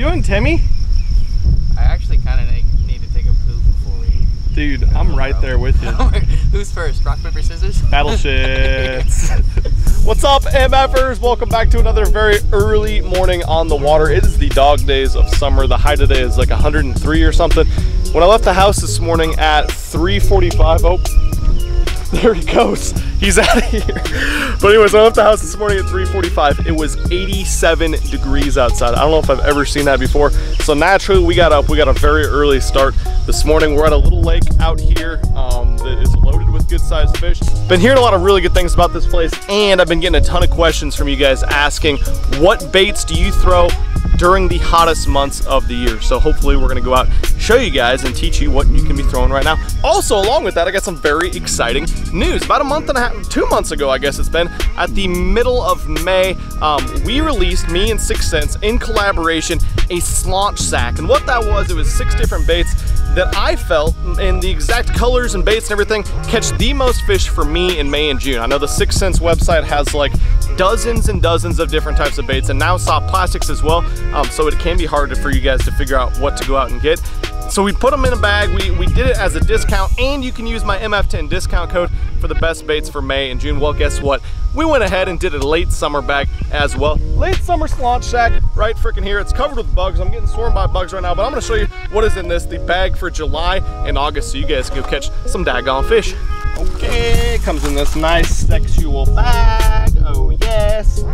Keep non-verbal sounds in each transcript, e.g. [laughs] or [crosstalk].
doing, Timmy? I actually kind of need to take a poop before we. Dude, I'm right there with you. [laughs] Who's first? Rock, paper, scissors? [laughs] Battle shits. [laughs] What's up, MFers? Welcome back to another very early morning on the water. It is the dog days of summer. The high today is like 103 or something. When I left the house this morning at 3.45, oh, there he goes. He's out of here. But anyways, I left the house this morning at 3.45. It was 87 degrees outside. I don't know if I've ever seen that before. So naturally, we got up. We got a very early start this morning. We're at a little lake out here um, good sized fish. Been hearing a lot of really good things about this place and I've been getting a ton of questions from you guys asking what baits do you throw during the hottest months of the year. So hopefully we're gonna go out, show you guys and teach you what you can be throwing right now. Also, along with that, I got some very exciting news. About a month and a half, two months ago, I guess it's been, at the middle of May, um, we released, me and 6th Sense, in collaboration, a slaunch sack. And what that was, it was six different baits that I felt in the exact colors and baits and everything catch the most fish for me in May and June. I know the 6th Sense website has like dozens and dozens of different types of baits and now soft plastics as well. Um, so it can be hard for you guys to figure out what to go out and get. So we put them in a bag, we, we did it as a discount, and you can use my MF10 discount code for the best baits for May and June. Well, guess what? We went ahead and did a late summer bag as well. Late summer slaunch sack right freaking here. It's covered with bugs. I'm getting swarmed by bugs right now, but I'm gonna show you what is in this, the bag for July and August, so you guys can go catch some daggone fish. Okay, comes in this nice sexual bag. Oh yes.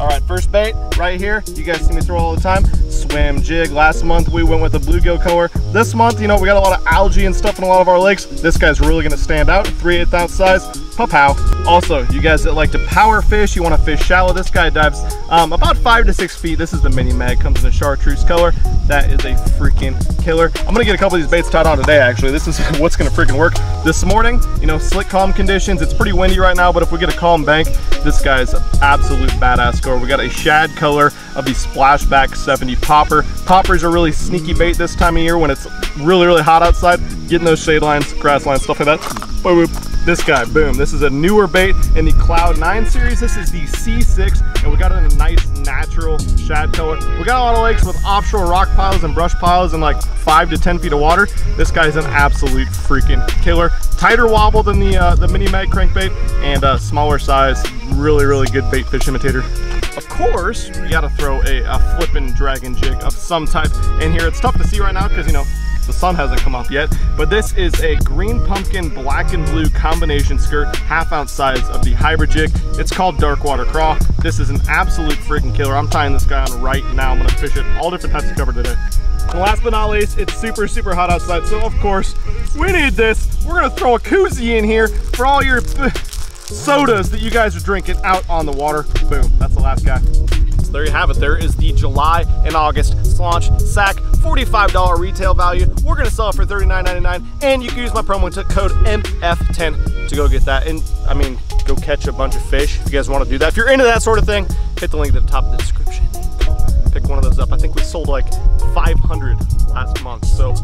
All right, first bait right here. You guys see me throw all the time. Swim jig. Last month we went with the bluegill color. This month, you know, we got a lot of algae and stuff in a lot of our lakes. This guy's really gonna stand out. 3 8 ounce size. Pow Also, you guys that like to power fish, you want to fish shallow, this guy dives um, about five to six feet. This is the mini mag, comes in a chartreuse color. That is a freaking killer. I'm gonna get a couple of these baits tied on today, actually. This is [laughs] what's gonna freaking work. This morning, you know, slick calm conditions. It's pretty windy right now, but if we get a calm bank, this guy's an absolute badass score. We got a shad color of the Splashback 70 popper. Poppers are really sneaky bait this time of year when it's really, really hot outside. Getting those shade lines, grass lines, stuff like that. Boom, this guy, boom. This is a newer bait in the Cloud 9 series. This is the C6, and we got it in a nice natural shad color. We got a lot of lakes with offshore rock piles and brush piles and like five to 10 feet of water. This guy's an absolute freaking killer. Tighter wobble than the, uh, the Mini Mag crankbait and uh, smaller size. Really, really good bait fish imitator. Of course, you gotta throw a, a dragon jig of some type in here. It's tough to see right now because, you know, the sun hasn't come up yet, but this is a green pumpkin black and blue combination skirt, half ounce size of the hybrid jig. It's called Dark Water Craw. This is an absolute freaking killer. I'm tying this guy on right now. I'm gonna fish it all different types of cover today. And last but not least, it's super, super hot outside. So of course, we need this. We're gonna throw a koozie in here for all your uh, sodas that you guys are drinking out on the water. Boom, that's the last guy. There you have it. There is the July and August Slaunch Sack, $45 retail value. We're gonna sell it for $39.99 and you can use my promo code MF10 to go get that. And I mean, go catch a bunch of fish if you guys wanna do that. If you're into that sort of thing, hit the link at the top of the description pick one of those up. I think we sold like 500 last month. So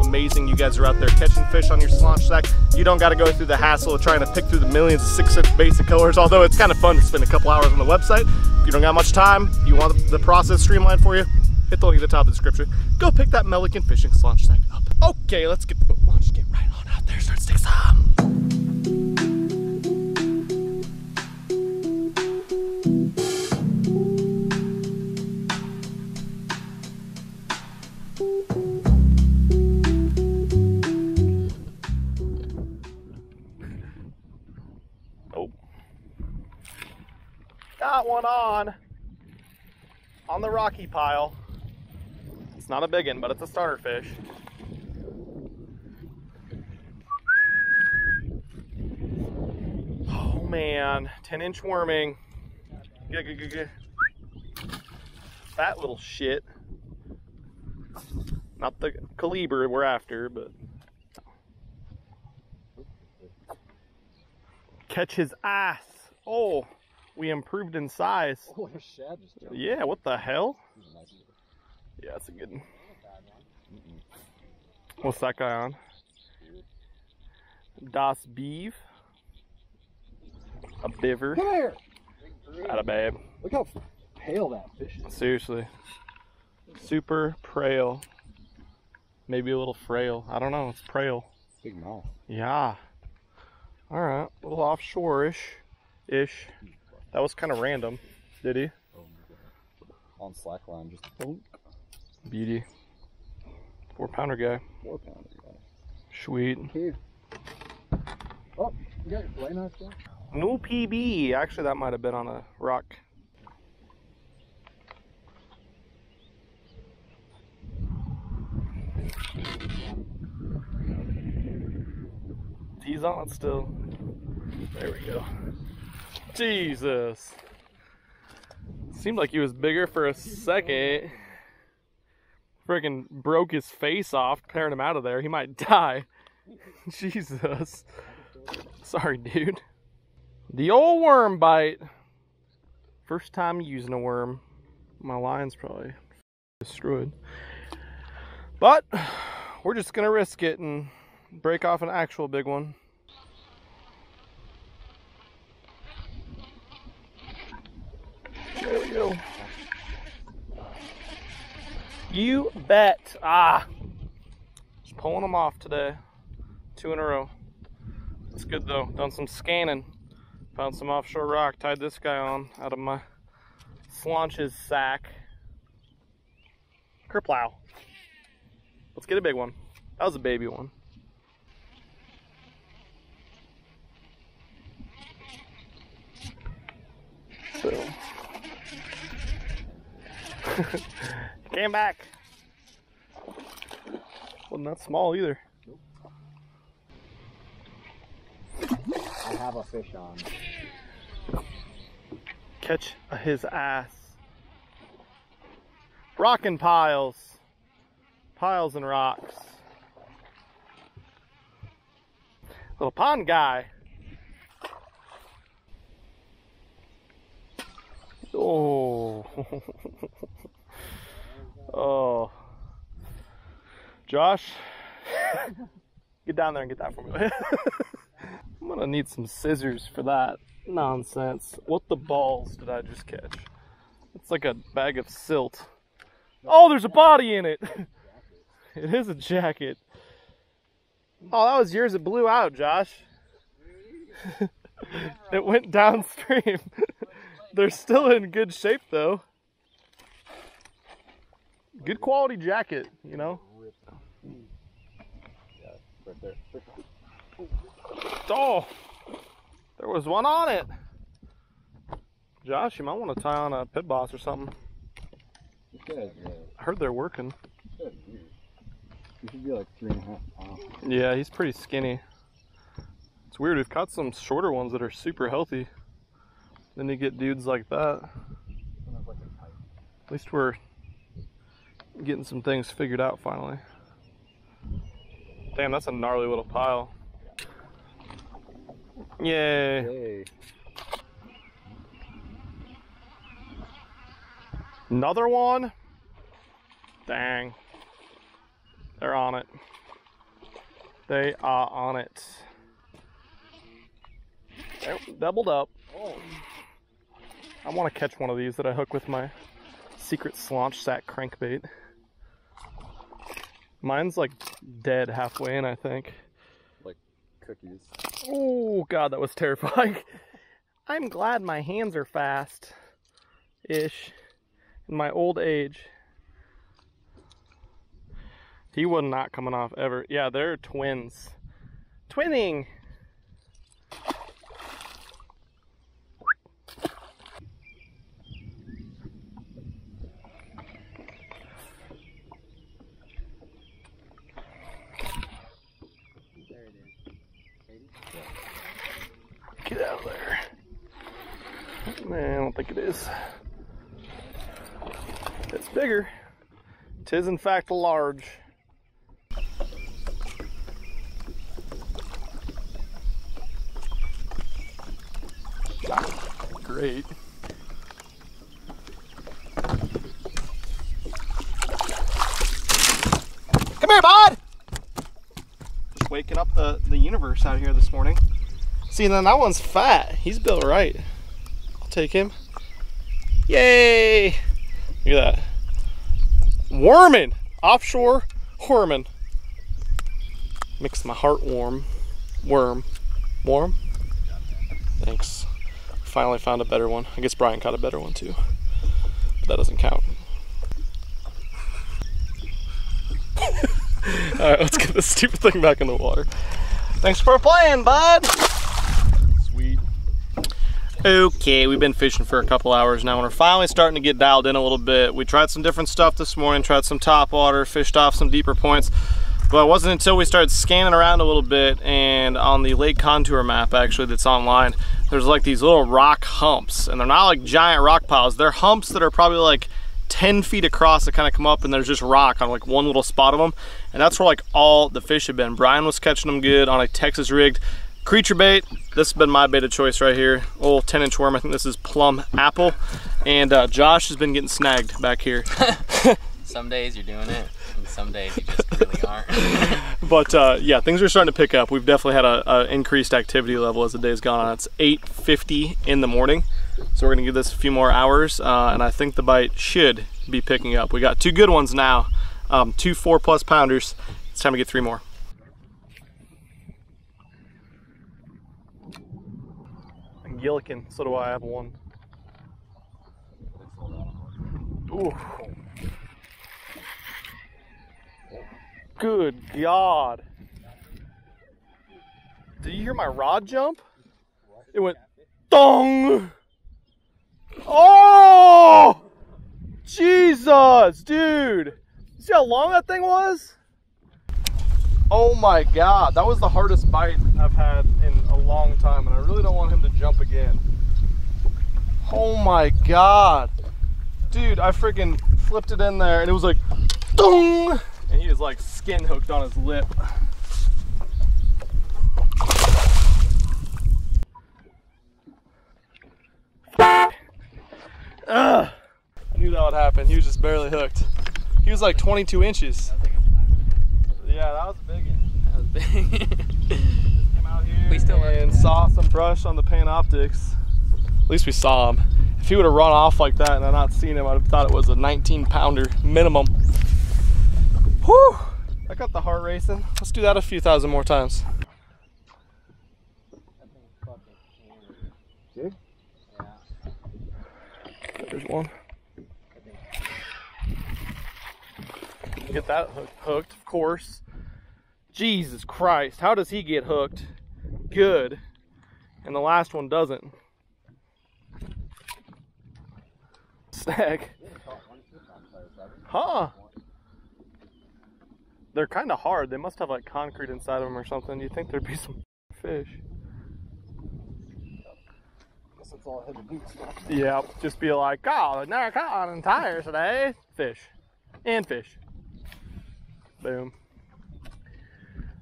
amazing you guys are out there catching fish on your slaunch sack. You don't got to go through the hassle of trying to pick through the millions of six inch basic colors, although it's kind of fun to spend a couple hours on the website. If you don't got much time, you want the process streamlined for you, hit the link at the top of the description. Go pick that Milliken Fishing slaunch sack up. Okay, let's get the boat launched. Get right on out there, start stick some. Got on. On the rocky pile. It's not a big one, but it's a starter fish. Oh man, 10 inch worming. That little shit. Not the caliber we're after, but. Catch his ass. Oh we improved in size. Oh, shad just jumped. Yeah, what the hell? Yeah, that's a good one. What's that guy on? Das Beef. A biver. Come here. Not a babe. Look how pale that fish is. Seriously. Super prail. Maybe a little frail. I don't know. It's prail. Big mouth. Yeah. All right. A little offshore-ish. Ish. That was kind of random. Did he? On slack line, just boom, Beauty. Four pounder guy. four pounder. guy. Sweet. Here. Oh, you got your knife there? No PB. Actually, that might have been on a rock. He's on it still. There we go. Jesus. Seemed like he was bigger for a second. Freaking broke his face off, tearing him out of there. He might [laughs] die. Jesus. Sorry, dude. The old worm bite. First time using a worm. My line's probably destroyed. But we're just gonna risk it and break off an actual big one. There we You bet. Ah. Just pulling them off today. Two in a row. It's good though. Done some scanning. Found some offshore rock. Tied this guy on out of my slaunches sack. Kerplow. Let's get a big one. That was a baby one. Boom. [laughs] Came back. Wasn't that small either. I have a fish on. catch his ass. Rockin' piles. Piles and rocks. Little pond guy. Oh. [laughs] oh. Josh, [laughs] get down there and get that for me. [laughs] I'm gonna need some scissors for that nonsense. What the balls did I just catch? It's like a bag of silt. Oh, there's a body in it. [laughs] It is a jacket. Oh, that was yours. It blew out, Josh. it went downstream. They're still in good shape, though. Good quality jacket, you know. Oh, there was one on it. Josh, you might want to tie on a pit boss or something. I heard they're working. should be like three and a half pounds. Yeah, he's pretty skinny. It's weird. We've caught some shorter ones that are super healthy. Then you get dudes like that. At least we're getting some things figured out finally. Damn, that's a gnarly little pile. Yay. Hey. Another one? Dang. They're on it. They are on it. They're doubled up. Oh, I want to catch one of these that I hook with my secret slaunch sack crankbait. Mine's like dead halfway in, I think. Like cookies. Oh god, that was terrifying. [laughs] I'm glad my hands are fast ish in my old age. He was not coming off ever. Yeah, they're twins. Twinning. There it is. Get out of there. Man, I don't think it is. It's bigger. Tis in fact large. Great. Come here, bud! Just waking up the, the universe out here this morning. See, then that one's fat. He's built right. I'll take him. Yay! Look at that. Worming. Offshore worming. Makes my heart warm. Worm. Warm? Thanks. Finally found a better one. I guess Brian caught a better one too. But that doesn't count. [laughs] Alright, let's get this stupid thing back in the water. Thanks for playing, bud! Okay, we've been fishing for a couple hours now and we're finally starting to get dialed in a little bit. We tried some different stuff this morning, tried some top water, fished off some deeper points. But it wasn't until we started scanning around a little bit and on the lake contour map actually that's online, there's like these little rock humps and they're not like giant rock piles. They're humps that are probably like 10 feet across that kind of come up and there's just rock on like one little spot of them. And that's where like all the fish have been. Brian was catching them good on a Texas rigged creature bait. This has been my bait of choice right here. Old 10 inch worm. I think this is plum apple. And uh, Josh has been getting snagged back here. [laughs] Some days you're doing it, and some days you just really [laughs] aren't. [laughs] But uh, yeah, things are starting to pick up. We've definitely had a, a increased activity level as the day's gone on. It's 8.50 in the morning. So we're gonna give this a few more hours uh, and I think the bite should be picking up. We got two good ones now, um, two four plus pounders. It's time to get three more. Gillikin, so do I have one. Ooh. Good God. Did you hear my rod jump? It went dong. Oh! Jesus, dude. See how long that thing was? Oh my God, that was the hardest bite I've had a long time, and I really don't want him to jump again. Oh my God. Dude, I freaking flipped it in there and it was like, dong! And he was like skin hooked on his lip. Ugh. I knew that would happen. He was just barely hooked. He was like 22 inches. Yeah, that was a big one. That was big. [laughs] We still and saw some brush on the Panoptix. At least we saw him. If he would have run off like that and I not seen him, I'd have thought it was a 19 pounder minimum. Whew! I got the heart racing. Let's do that a few thousand more times. There's one. Get that hooked, of course. Jesus Christ, how does he get hooked? Good. And the last one doesn't. Stack. Huh. They're kind of hard. They must have like concrete inside of them or something. You'd think there'd be [laughs] some fish. Guess that's all I had to do. Yeah, just be like, oh, never caught on tires today. Fish. And fish. Boom.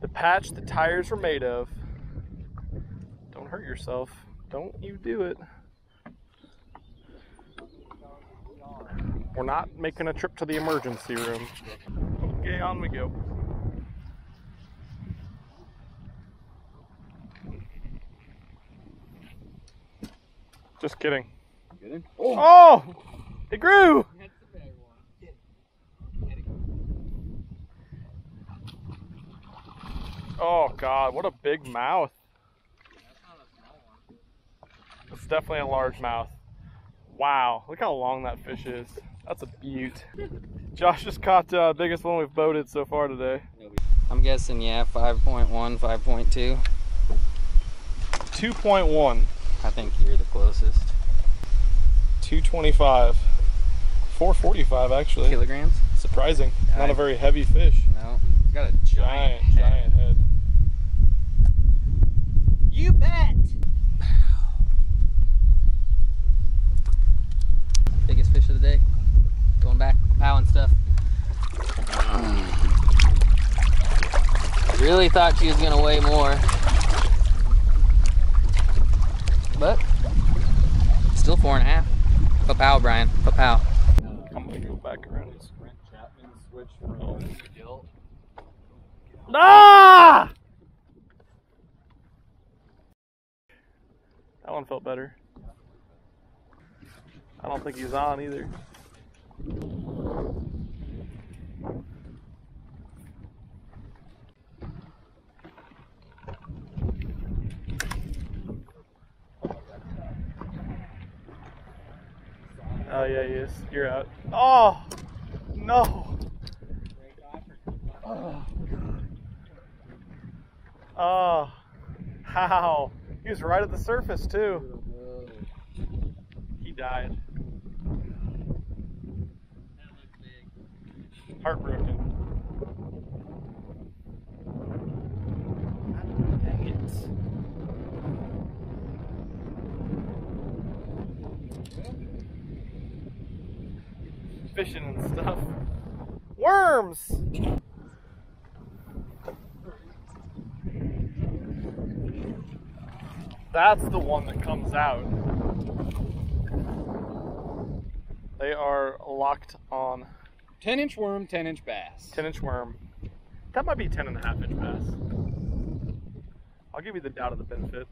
The patch the tires were made of. Don't hurt yourself. Don't you do it. We're not making a trip to the emergency room. Okay, on we go. Just kidding. In? Oh! Oh! It grew! Oh god, what a big mouth. It's definitely a largemouth. Wow, look how long that fish is. That's a beaut. Josh just caught the uh, biggest one we've boated so far today. I'm guessing, yeah, 5.1, 5.2. 2.1, I think you're the closest. 225, 445 actually. Kilograms? Surprising. Not a very heavy fish. No. It's got a giant, Giant, head. giant head. You bet. Biggest fish of the day. Going back, pow and stuff. Really thought she was gonna weigh more. But still four and a half. Papow, Brian. Papow. I'm gonna go back around. Brent Chapman switch from Gill. Ah! That one felt better. I don't think he's on either. yeah, he You're out. Oh, no. Oh, God. Oh, how? He was right at the surface, too. He died. Heartbroken. Dang it. Fishing and stuff. Worms! That's the one that comes out. They are locked on 10 inch worm, 10 inch bass. 10 inch worm. That might be 10 and a half inch bass. I'll give you the doubt of the benefit.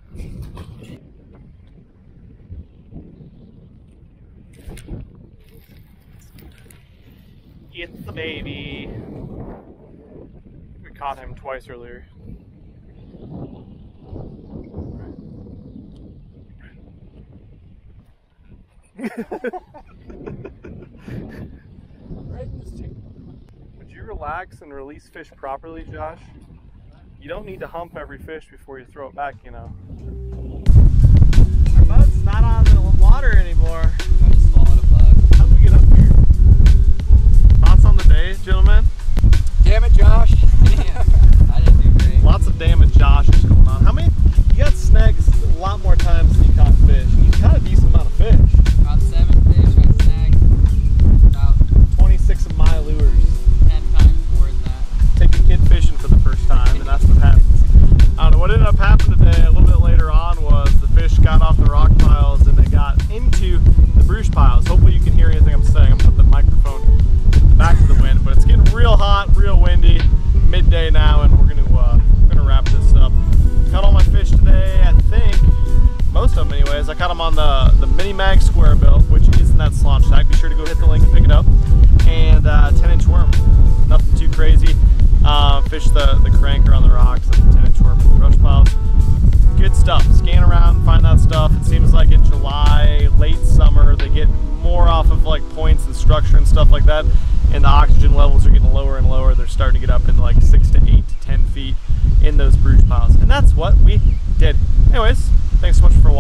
It's the baby. We caught him twice earlier. Would you relax and release fish properly, Josh? You don't need to hump every fish before you throw it back, you know. Hot, real windy. Midday now, and we're gonna uh, gonna wrap this up. Caught all my fish today. I think most of them, anyways. I caught them on the the mini mag square bill, which is in that slaunch tag. Be sure to go hit the link and pick it up. And uh, 10 inch worm. Nothing too crazy. Uh, fish the, the cranker on the rocks and the 10 inch worm in brush piles. Good stuff. Scan around, find that stuff. It seems like in July, late summer, they get more off of like points and structure and stuff like that. And the oxygen levels are getting lower and lower. They're starting to get up into like six to eight to 10 feet in those bruise piles. And that's what we did. Anyways, thanks so much for